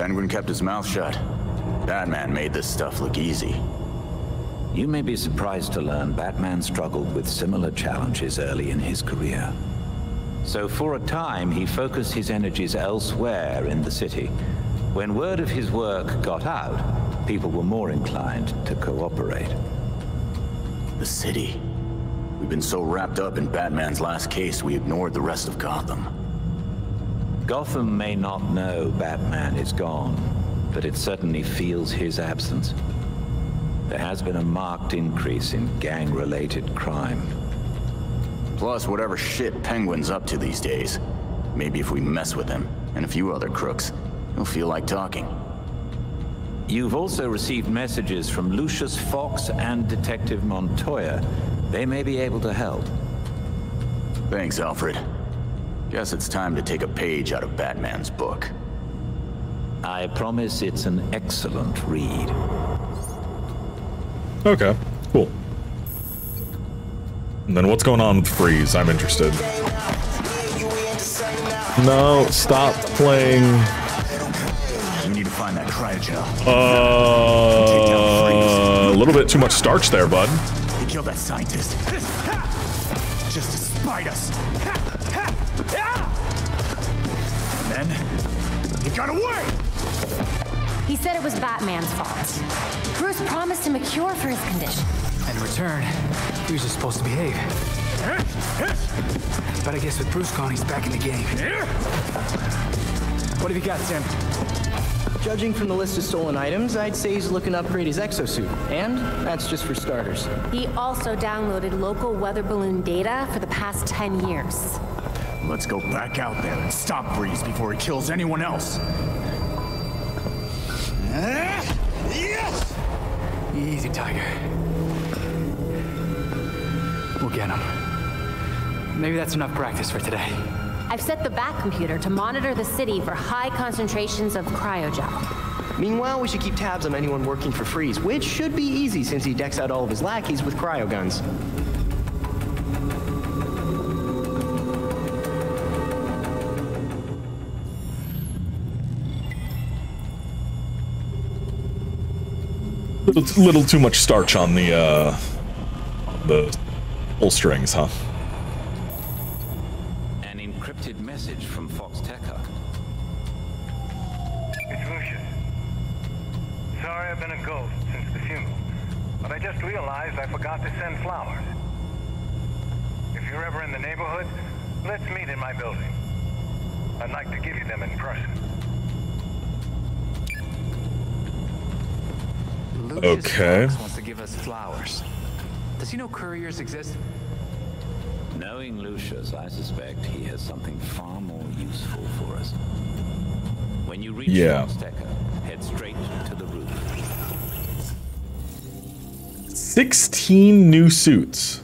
Penguin kept his mouth shut. Batman made this stuff look easy. You may be surprised to learn Batman struggled with similar challenges early in his career. So for a time, he focused his energies elsewhere in the city. When word of his work got out, people were more inclined to cooperate. The city. We've been so wrapped up in Batman's last case, we ignored the rest of Gotham. Gotham may not know Batman is gone, but it certainly feels his absence. There has been a marked increase in gang-related crime. Plus whatever shit Penguin's up to these days. Maybe if we mess with him, and a few other crooks, he'll feel like talking. You've also received messages from Lucius Fox and Detective Montoya. They may be able to help. Thanks, Alfred. Guess it's time to take a page out of Batman's book. I promise it's an excellent read. Okay, cool. And then what's going on with Freeze? I'm interested. No, stop playing. We need to find that cryogel. Uh, a little bit too much starch there, bud. He killed that scientist. Just to spite us. And then, he got away! He said it was Batman's fault. Bruce promised him a cure for his condition. In return, he was just supposed to behave. But I guess with Bruce gone, he's back in the game. What have you got, Tim? Judging from the list of stolen items, I'd say he's looking to upgrade his exosuit. And that's just for starters. He also downloaded local weather balloon data for the past 10 years. Let's go back out there and stop Freeze before he kills anyone else. Yes! Easy, Tiger. We'll get him. Maybe that's enough practice for today. I've set the back computer to monitor the city for high concentrations of cryogel. Meanwhile, we should keep tabs on anyone working for Freeze, which should be easy since he decks out all of his lackeys with cryoguns. Little, little too much starch on the uh, the pull strings, huh? An encrypted message from Foxteca. It's Lucius. Sorry I've been a ghost since the funeral, but I just realized I forgot to send flowers. If you're ever in the neighborhood, let's meet in my building. I'd like to give you them in person. Lucius Okay. Fox wants to give us flowers. Does he know couriers exist? Knowing Lucius, I suspect he has something far more useful for us. When you reach Yeah. Fox head straight to the roof. 16 new suits.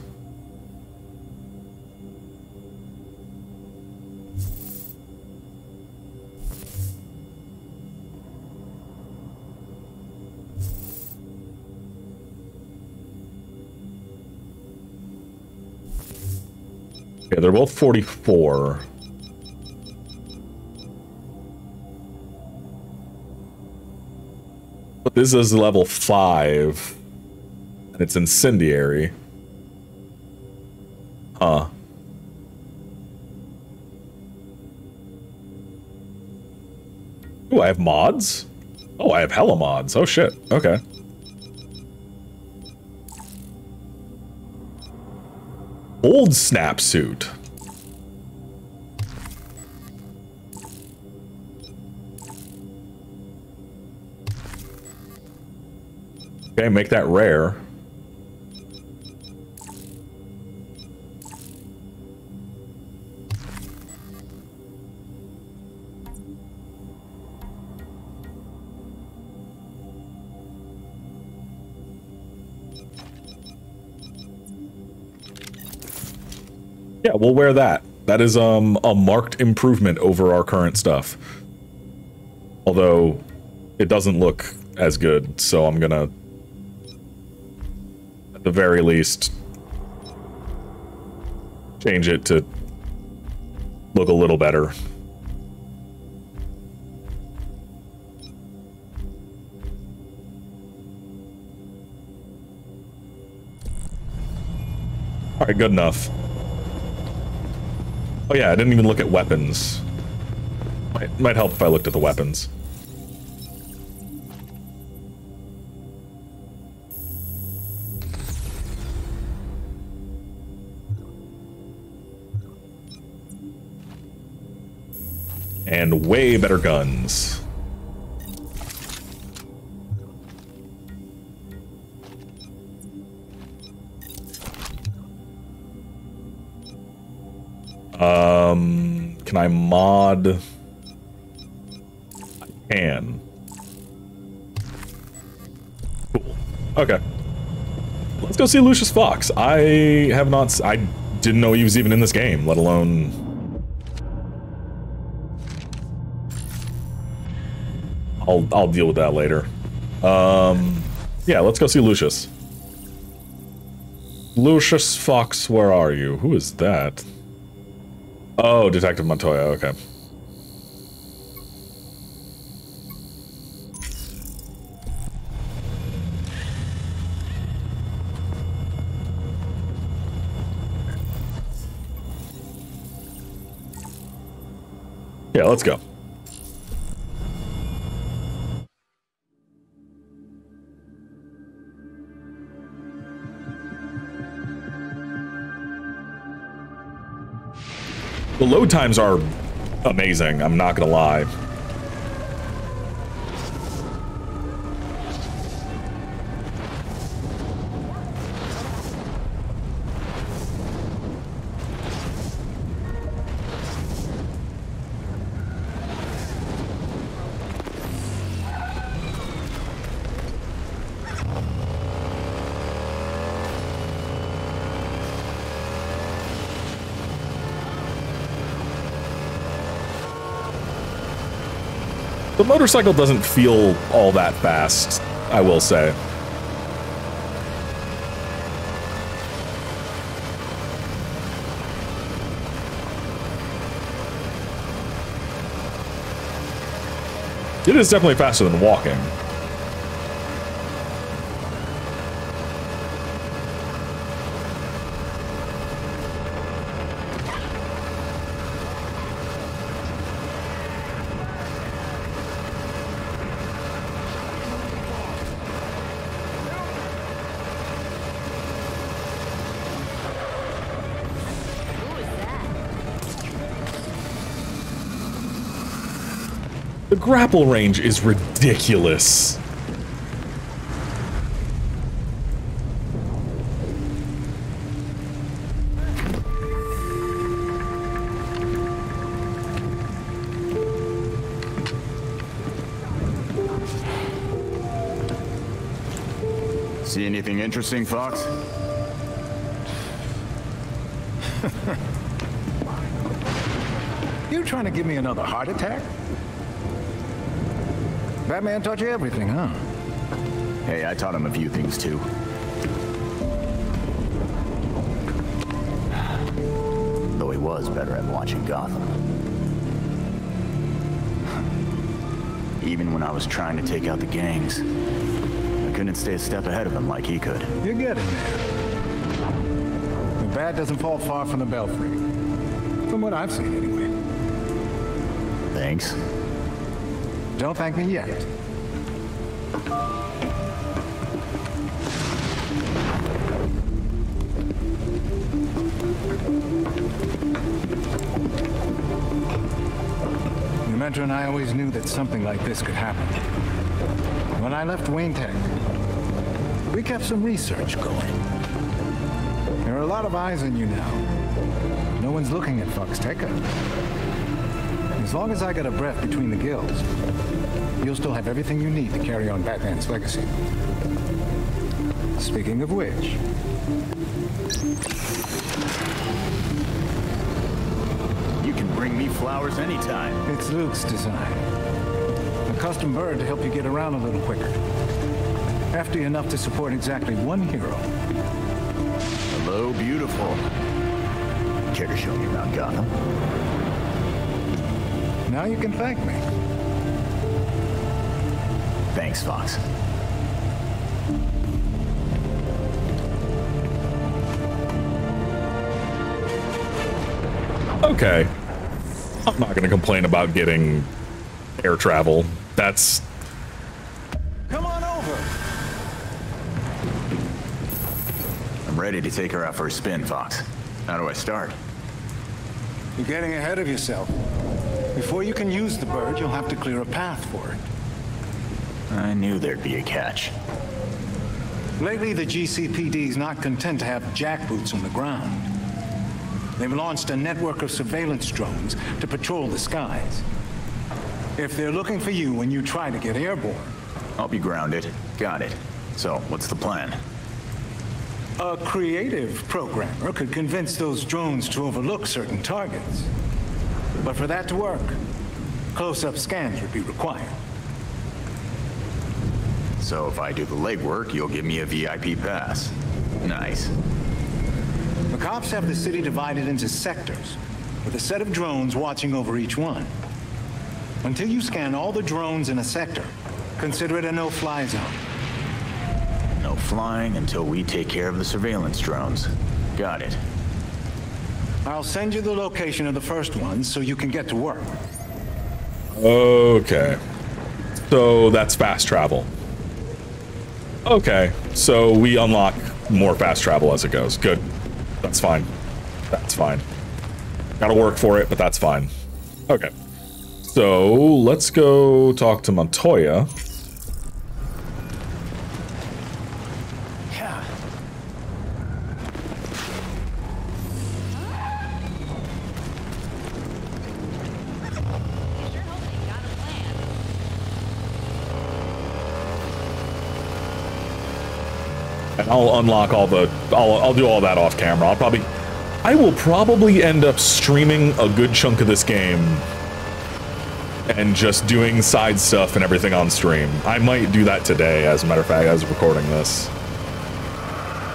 They're both 44. But this is level 5. And it's incendiary. Huh. Ooh, I have mods? Oh, I have hella mods. Oh shit. Okay. Old snap suit. Okay, make that rare. we'll wear that. That is um, a marked improvement over our current stuff. Although, it doesn't look as good, so I'm gonna... At the very least... Change it to... Look a little better. Alright, good enough. Oh yeah, I didn't even look at weapons. Might, might help if I looked at the weapons. And way better guns. Um, can I mod? I can. Cool. Okay. Let's go see Lucius Fox. I have not. I didn't know he was even in this game, let alone. I'll I'll deal with that later. Um, yeah, let's go see Lucius. Lucius Fox, where are you? Who is that? Oh, Detective Montoya, okay. Yeah, let's go. The load times are amazing, I'm not gonna lie. Motorcycle doesn't feel all that fast, I will say. It is definitely faster than walking. Grapple range is ridiculous. See anything interesting, Fox? You trying to give me another heart attack? Batman taught you everything, huh? Hey, I taught him a few things too. Though he was better at watching Gotham. Even when I was trying to take out the gangs, I couldn't stay a step ahead of him like he could. You're getting there. The bat doesn't fall far from the belfry. From what I've seen, anyway. Thanks. Don't thank me yet. The Mentor and I always knew that something like this could happen. When I left Wayne Tech, we kept some research going. There are a lot of eyes on you now. No one's looking at Fox Foxteca. As long as I got a breath between the gills, you'll still have everything you need to carry on Batman's legacy. Speaking of which, You can bring me flowers anytime. it's Luke's design. A custom bird to help you get around a little quicker. Hefty enough to support exactly one hero. Hello, beautiful. Care to show me around Gotham? Now you can thank me. Thanks, Fox. Okay. I'm not going to complain about getting air travel. That's... Come on over. I'm ready to take her out for a spin, Fox. How do I start? You're getting ahead of yourself. Before you can use the bird, you'll have to clear a path for it. I knew there'd be a catch. Lately, the GCPD is not content to have jackboots on the ground. They've launched a network of surveillance drones to patrol the skies. If they're looking for you when you try to get airborne, I'll be grounded. Got it. So, what's the plan? a creative programmer could convince those drones to overlook certain targets. But for that to work, close-up scans would be required. So if I do the legwork, you'll give me a VIP pass. Nice. The cops have the city divided into sectors, with a set of drones watching over each one. Until you scan all the drones in a sector, consider it a no-fly zone. No flying until we take care of the surveillance drones. Got it. I'll send you the location of the first one so you can get to work. Okay. So that's fast travel. Okay. So we unlock more fast travel as it goes. Good. That's fine. That's fine. Gotta work for it, but that's fine. Okay. So let's go talk to Montoya. I'll unlock all the I'll I'll do all that off camera. I'll probably I will probably end up streaming a good chunk of this game and just doing side stuff and everything on stream. I might do that today, as a matter of fact, as recording this.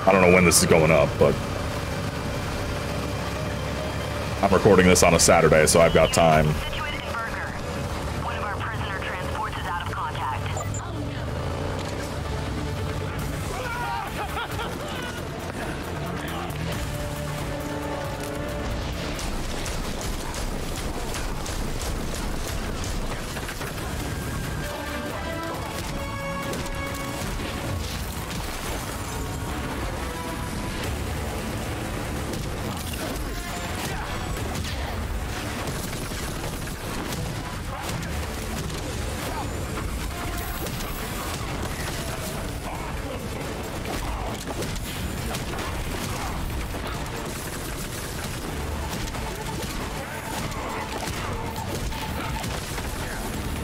I don't know when this is going up, but I'm recording this on a Saturday, so I've got time.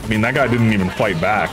I mean, that guy didn't even fight back.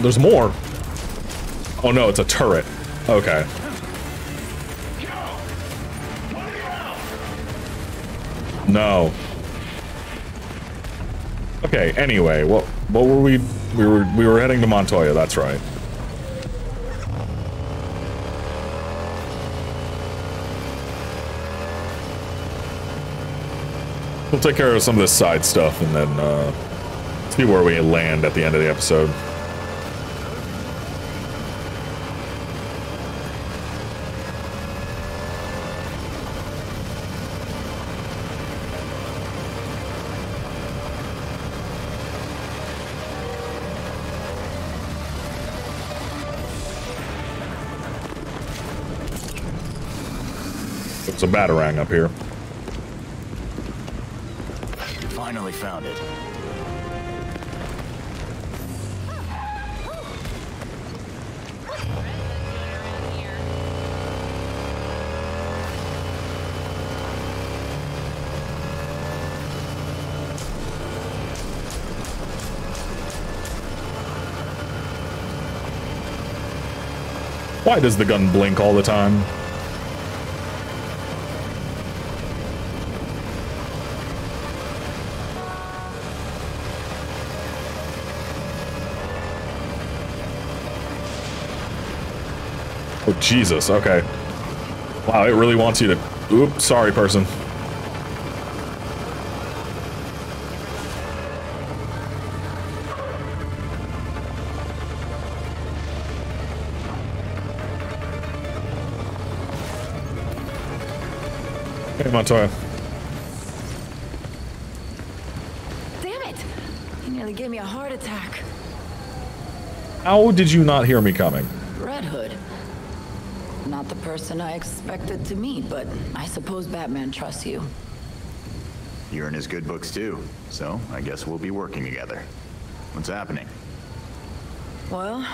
There's more. Oh no, it's a turret. Okay. No. Okay, anyway, what what were we we were we were heading to Montoya, that's right. We'll take care of some of this side stuff and then uh see where we land at the end of the episode. It's a batarang up here. Finally found it. Why does the gun blink all the time? Oh, Jesus. Okay. Wow, it really wants you to... Oops, sorry, person. Hey, Montoya. Damn it! You nearly gave me a heart attack. How did you not hear me coming? Red Hood. Not the person I expected to meet, but I suppose Batman trusts you. You're in his good books too, so I guess we'll be working together. What's happening? Well,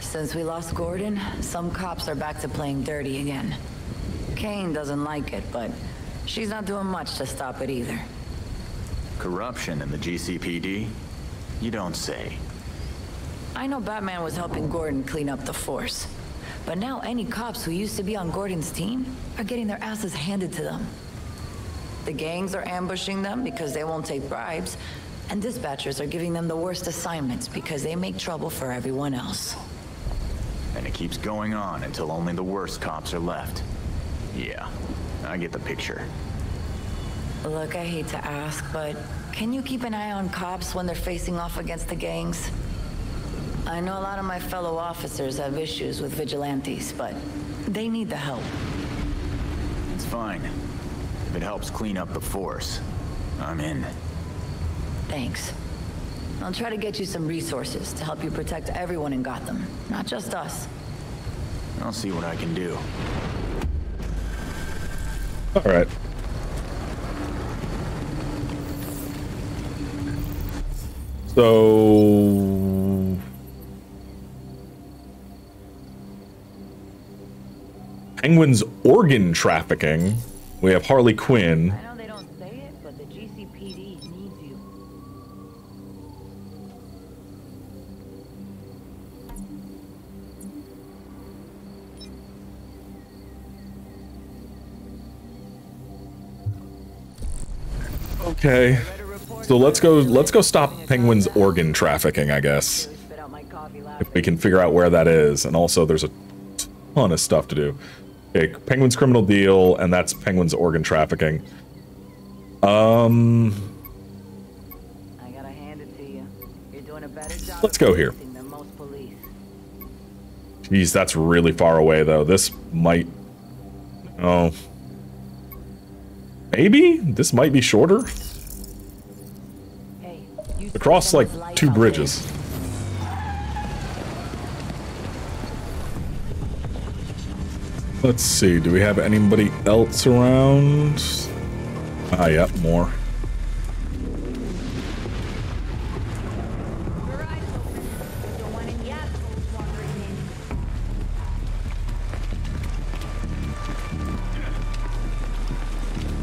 since we lost Gordon, some cops are back to playing dirty again. Kane doesn't like it, but she's not doing much to stop it either. Corruption in the GCPD? You don't say. I know Batman was helping Gordon clean up the force. But now any cops who used to be on Gordon's team are getting their asses handed to them. The gangs are ambushing them because they won't take bribes, and dispatchers are giving them the worst assignments because they make trouble for everyone else. And it keeps going on until only the worst cops are left. Yeah, I get the picture. Look, I hate to ask, but can you keep an eye on cops when they're facing off against the gangs? I know a lot of my fellow officers have issues with vigilantes, but they need the help. It's fine. If it helps clean up the force, I'm in. Thanks. I'll try to get you some resources to help you protect everyone in Gotham, not just us. I'll see what I can do. All right. So... Penguin's organ trafficking. We have Harley Quinn. I know they don't say it, but the GCPD needs you. Okay. So let's go let's go stop Penguin's organ trafficking, I guess. If we can figure out where that is. And also there's a ton of stuff to do. Okay, Penguin's criminal deal, and that's Penguin's organ trafficking. Um I gotta hand it to you. You're doing a better job Let's go here. than most police. Geez, that's really far away though. This might Oh. Maybe? This might be shorter? Hey, Across like there was life two bridges. Let's see, do we have anybody else around? Ah, yep, more.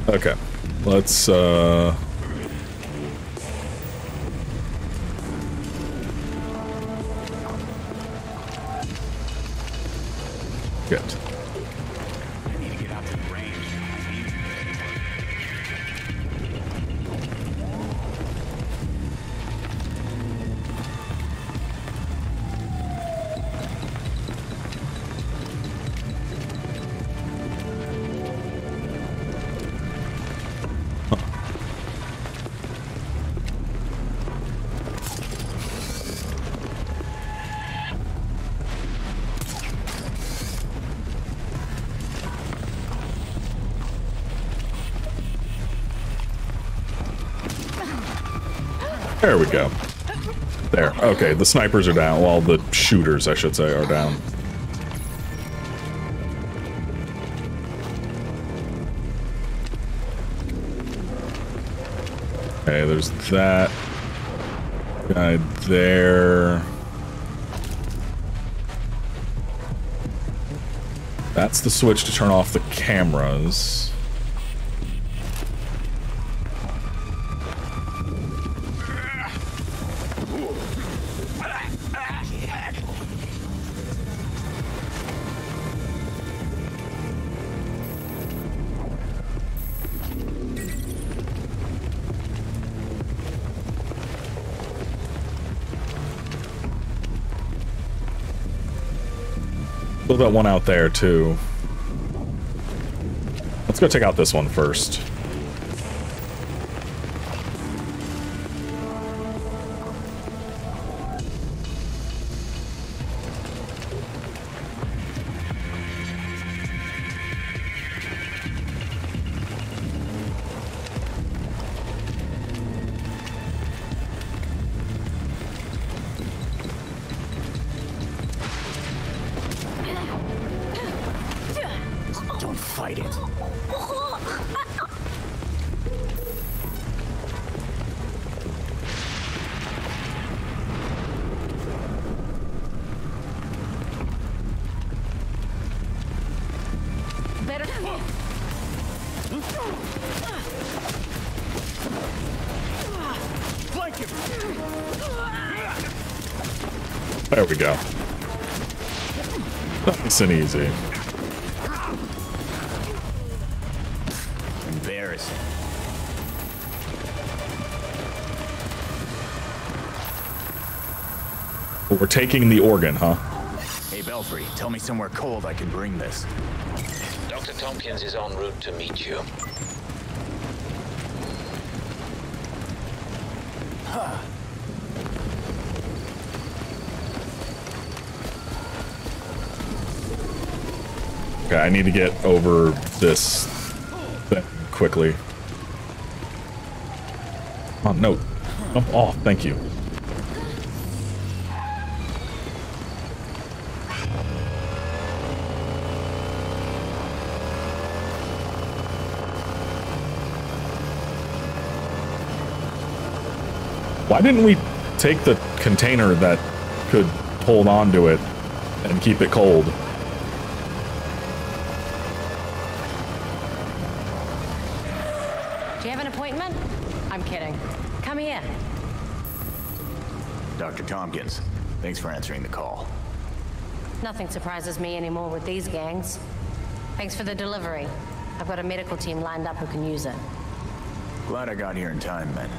Okay, let's, uh... There we go. There. Okay, the snipers are down. Well, the shooters, I should say, are down. Okay, there's that guy there. That's the switch to turn off the cameras. That one out there too. Let's go take out this one first. Fight it. There we go. Nice and easy. We're taking the organ, huh? Hey, Belfry, tell me somewhere cold I can bring this. Dr. Thompkins is en route to meet you. Okay, I need to get over this thing quickly. Oh, no. Jump off, thank you. Why didn't we take the container that could hold on to it and keep it cold? Do you have an appointment? I'm kidding. Come here. Dr. Thompkins, thanks for answering the call. Nothing surprises me anymore with these gangs. Thanks for the delivery. I've got a medical team lined up who can use it. Glad I got here in time, man.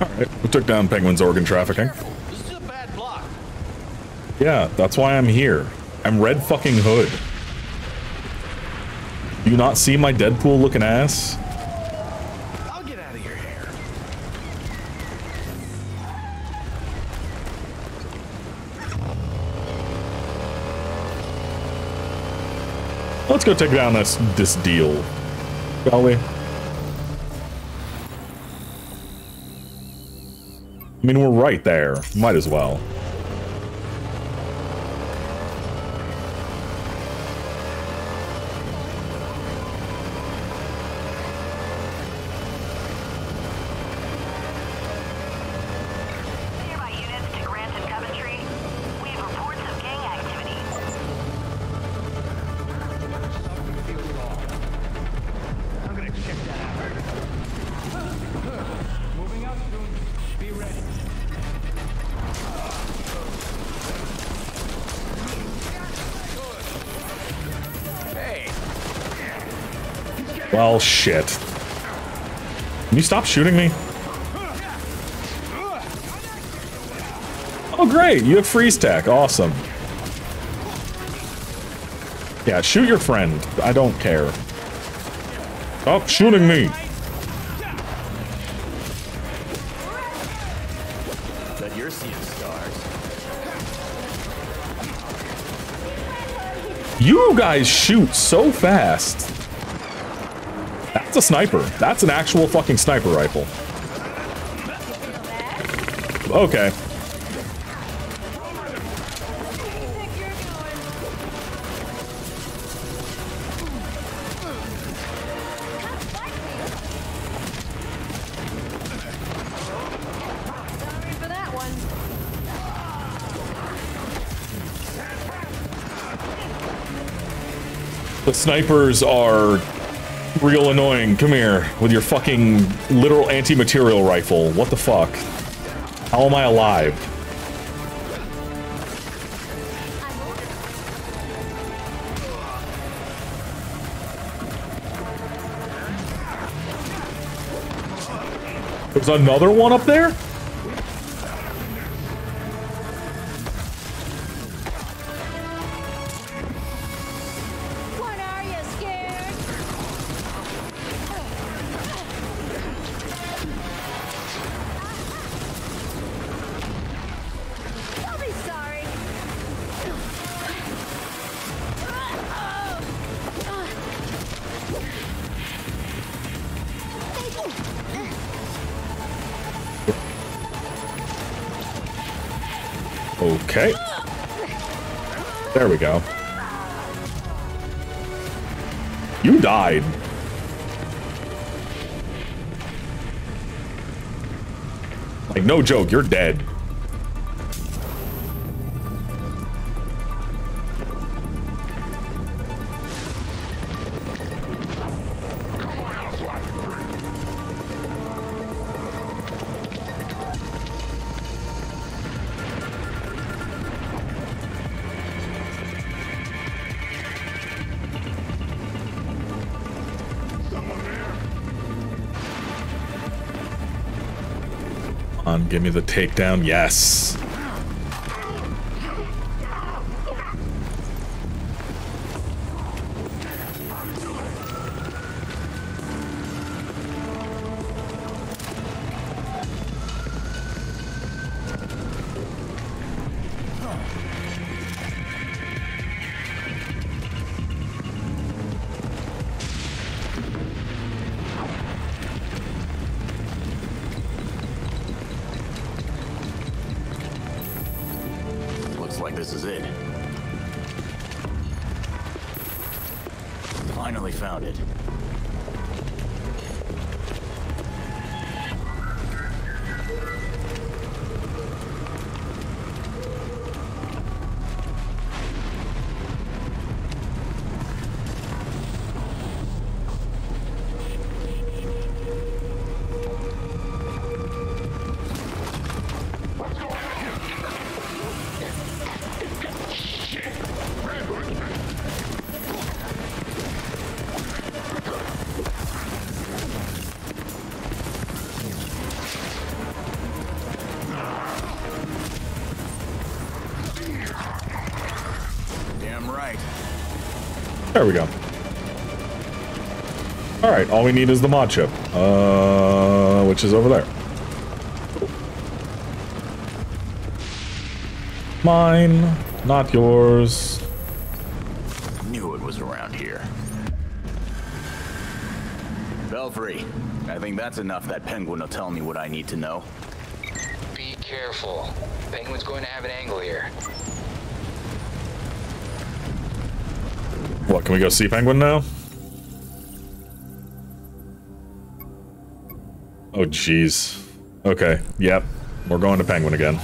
Alright, we took down Penguin's organ trafficking. This is a bad block. Yeah, that's why I'm here. I'm Red fucking Hood. Do you not see my Deadpool looking ass? I'll get out of your hair. Let's go take down this this deal. Shall we? I mean, we're right there. Might as well. Well, shit. Can you stop shooting me? Oh, great. You have freeze tech. Awesome. Yeah, shoot your friend. I don't care. Stop shooting me. bet you're seeing stars. You guys shoot so fast. A sniper. That's an actual fucking sniper rifle. Okay. The snipers are real annoying. Come here with your fucking literal anti-material rifle. What the fuck? How am I alive? There's another one up there? Go. You died. Like, no joke, you're dead. On, give me the takedown. Yes. There we go. All right, all we need is the mod chip, uh, which is over there. Mine, not yours. Knew it was around here. Belfry, I think that's enough. That penguin will tell me what I need to know. Be careful. Penguin's going to have an angle here. What, can we go see Penguin now? Oh, jeez. Okay, yep. We're going to Penguin again.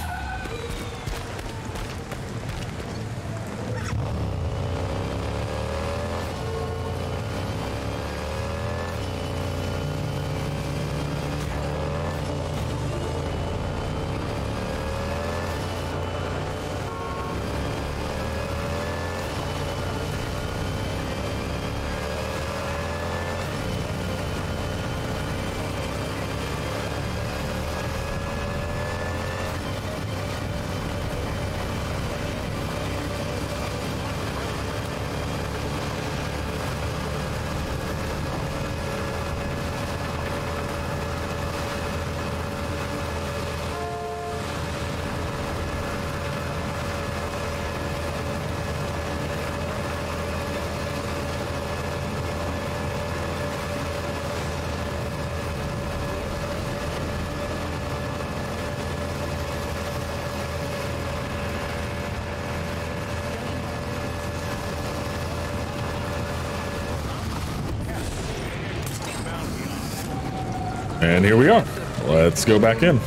And here we are. Let's go back in.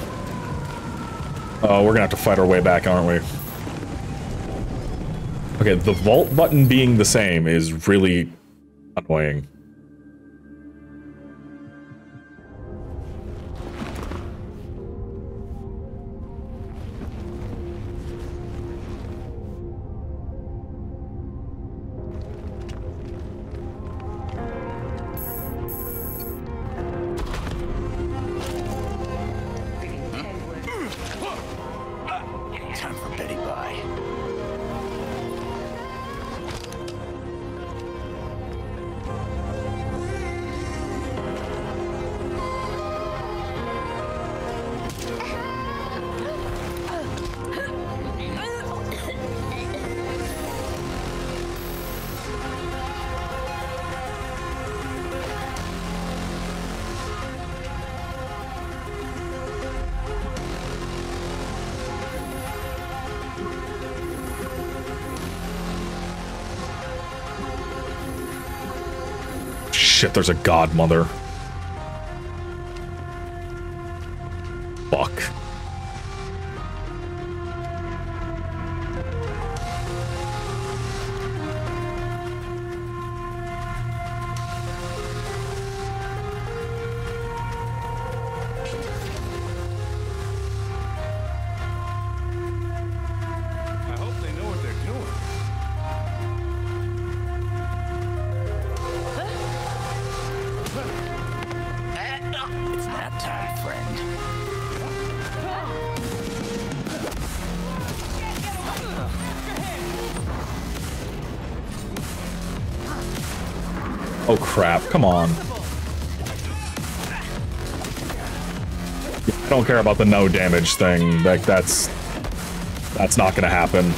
Oh, we're gonna have to fight our way back, aren't we? Okay, the vault button being the same is really annoying. Shit, there's a godmother. Come on. I don't care about the no damage thing. Like that's that's not gonna happen.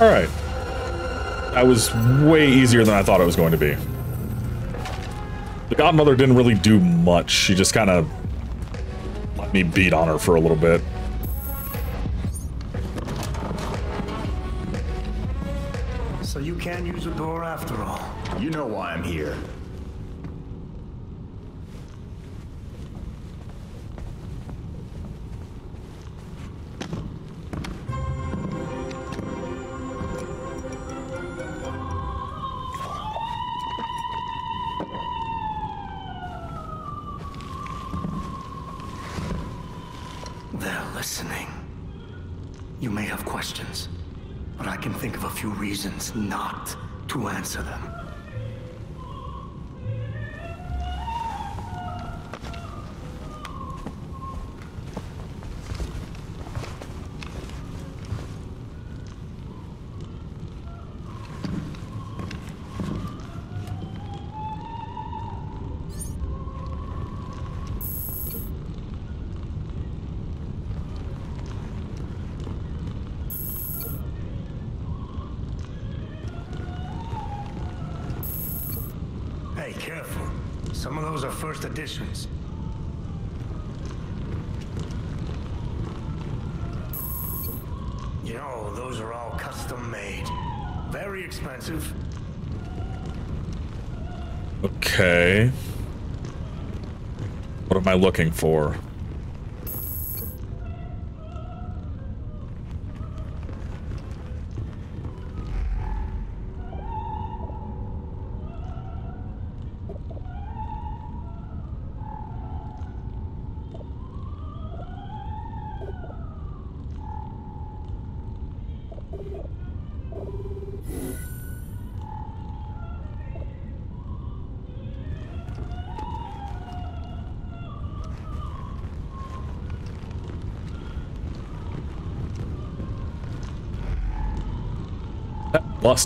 Alright. That was way easier than I thought it was going to be. The godmother didn't really do much. She just kind of let me beat on her for a little bit. So you can't use the door after all. You know why I'm here. Not to answer them. Some of those are first editions. You know, those are all custom made. Very expensive. Okay. What am I looking for?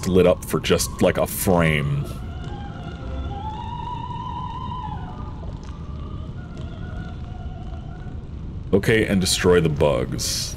Lit up for just like a frame. Okay, and destroy the bugs.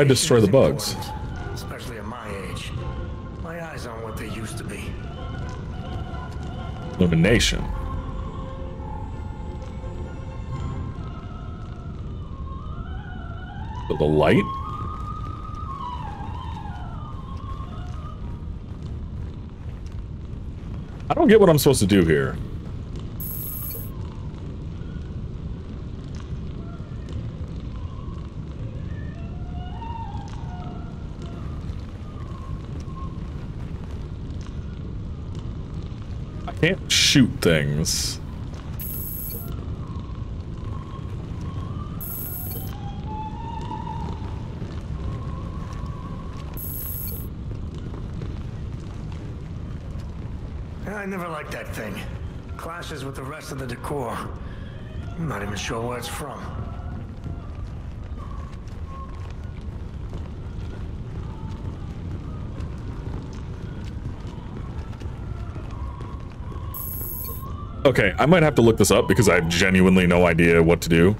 Why destroy the bugs? Especially at my age. My eyes aren't what they used to be. Illumination. So the light? I don't get what I'm supposed to do here. I can't shoot things. I never liked that thing. Clashes with the rest of the decor. I'm not even sure where it's from. Okay, I might have to look this up because I have genuinely no idea what to do.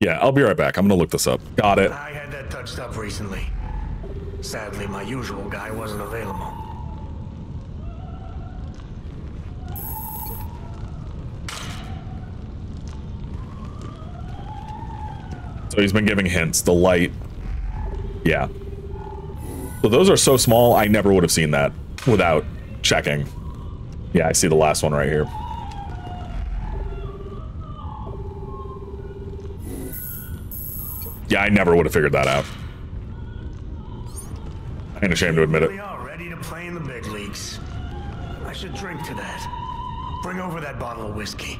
Yeah, I'll be right back. I'm gonna look this up. Got it. I had that touched up recently. Sadly, my usual guy wasn't available. So he's been giving hints. The light. Yeah. So those are so small, I never would have seen that without checking. Yeah, I see the last one right here. Yeah, I never would have figured that out. I ain't ashamed to admit it. We are ready to play in the big leagues. I should drink to that. Bring over that bottle of whiskey.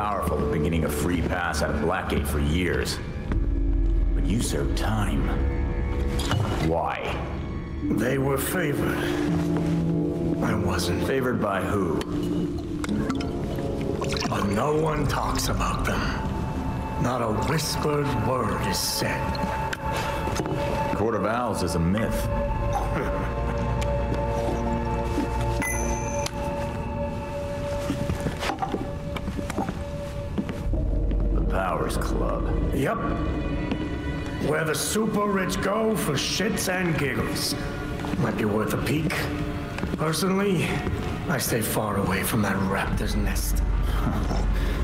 Powerful have been getting a free pass out of Blackgate for years. But you served time. Why? They were favored. I wasn't. Favored by who? But no one talks about them. Not a whispered word is said. Court of Owls is a myth. Yep. Where the super rich go for shits and giggles. Might be worth a peek. Personally, I stay far away from that raptor's nest.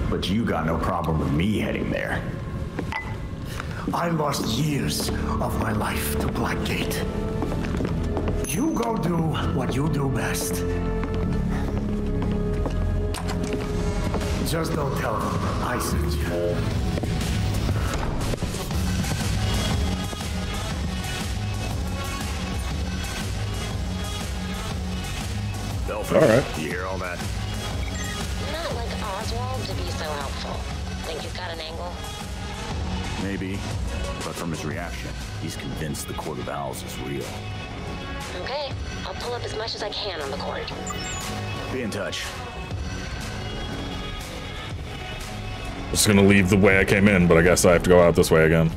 But you got no problem with me heading there. I lost years of my life to Blackgate. You go do what you do best. Just don't tell them I sent you. Belfry, All right. You hear all that? Not like Oswald to be so helpful. Think he's got an angle? Maybe. But from his reaction, he's convinced the Court of Owls is real. Okay, I'll pull up as much as I can on the court. Be in touch. Just gonna leave the way I came in, but I guess I have to go out this way again.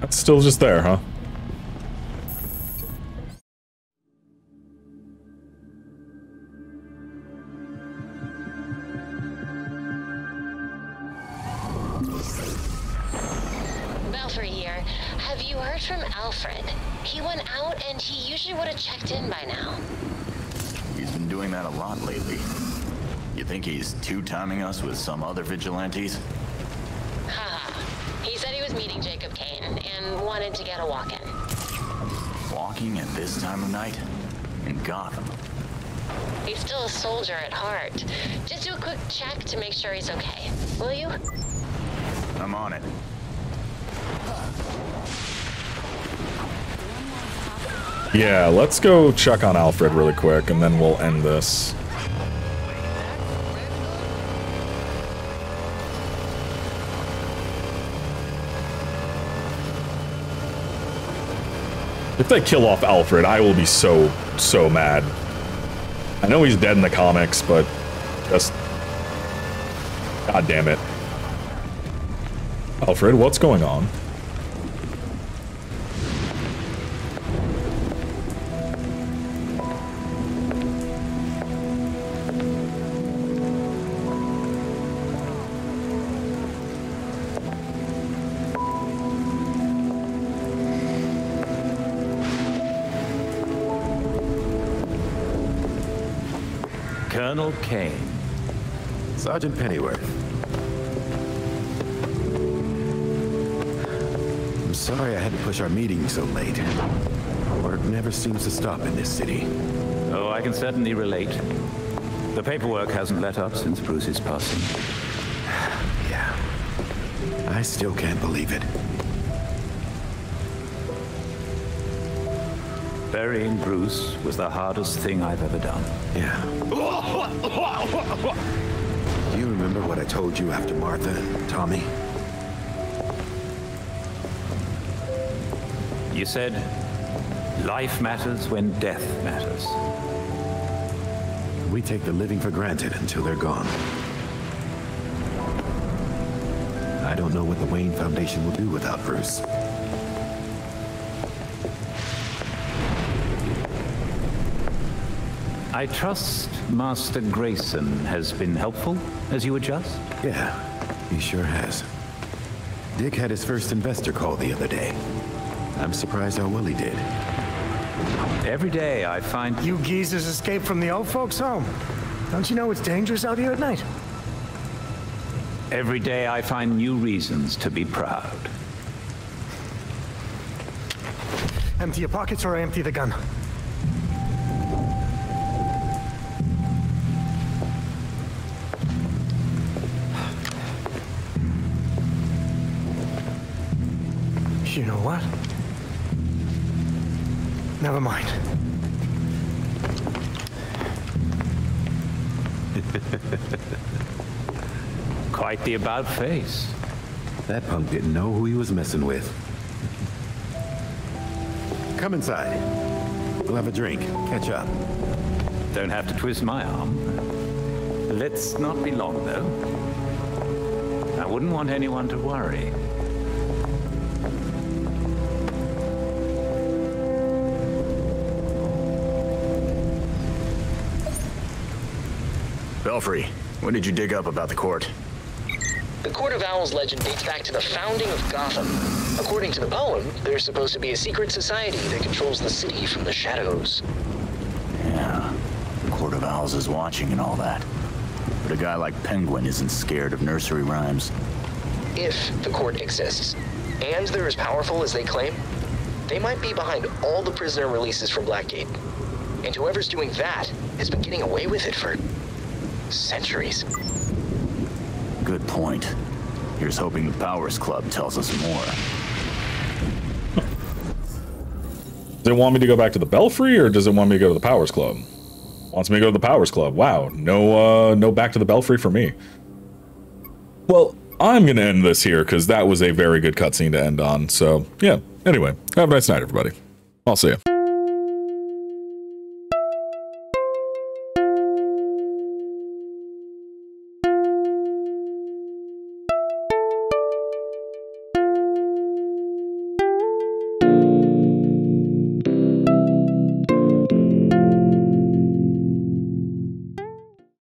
That's still just there, huh? Some other vigilantes? Haha. he said he was meeting Jacob Kane and wanted to get a walk-in. Walking at this time of night? In Gotham? He's still a soldier at heart. Just do a quick check to make sure he's okay. Will you? I'm on it. Yeah, let's go check on Alfred really quick, and then we'll end this. If they kill off Alfred, I will be so, so mad. I know he's dead in the comics, but just... God damn it. Alfred, what's going on? Sergeant Pennyworth. I'm sorry I had to push our meeting so late. Work never seems to stop in this city. Oh, I can certainly relate. The paperwork hasn't let up since Bruce's passing. yeah. I still can't believe it. Burying Bruce was the hardest thing I've ever done. Yeah. Remember what I told you after Martha and Tommy? You said, life matters when death matters. We take the living for granted until they're gone. I don't know what the Wayne Foundation will do without Bruce. I trust Master Grayson has been helpful as you adjust? Yeah, he sure has. Dick had his first investor call the other day. I'm surprised how well he did. Every day I find... You geezers escaped from the old folks' home. Don't you know it's dangerous out here at night? Every day I find new reasons to be proud. Empty your pockets or I empty the gun. The about face. That punk didn't know who he was messing with. Come inside. We'll have a drink, catch up. Don't have to twist my arm. Let's not be long, though. I wouldn't want anyone to worry. Belfry, what did you dig up about the court? The Court of Owls legend dates back to the founding of Gotham. According to the poem, there's supposed to be a secret society that controls the city from the shadows. Yeah, the Court of Owls is watching and all that. But a guy like Penguin isn't scared of nursery rhymes. If the court exists, and they're as powerful as they claim, they might be behind all the prisoner releases from Blackgate. And whoever's doing that has been getting away with it for centuries. Point. Here's hoping the Powers Club tells us more. Does it want me to go back to the Belfry, or does it want me to go to the Powers Club? Wants me to go to the Powers Club. Wow, no, uh, no back to the Belfry for me. Well, I'm gonna end this here because that was a very good cutscene to end on. So yeah. Anyway, have a nice night, everybody. I'll see you.